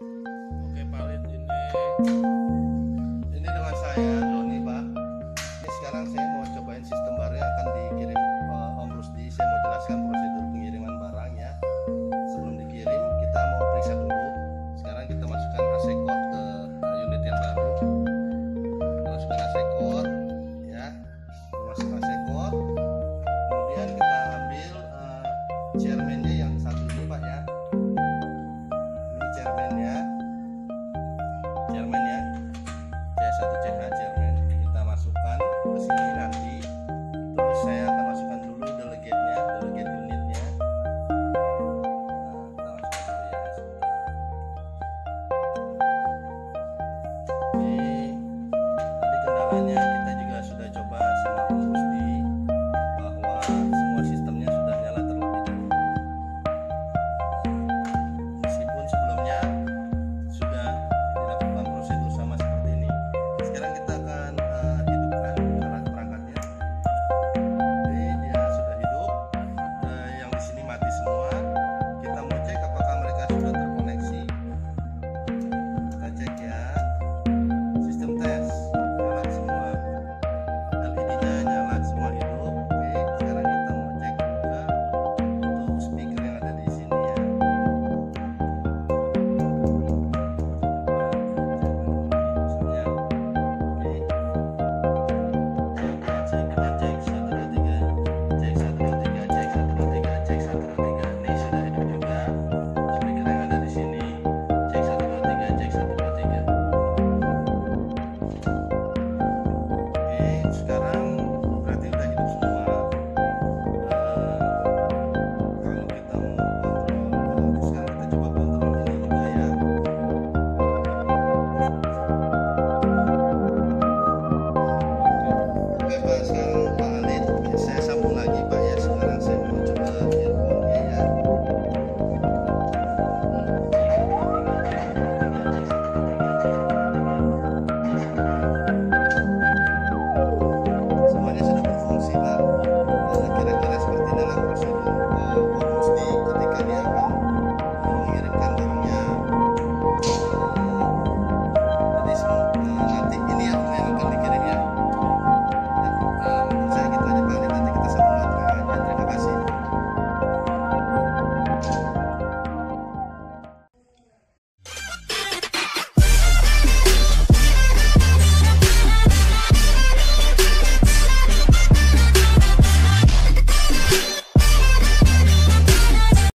Música caranya kita juga. つだな。Thank you.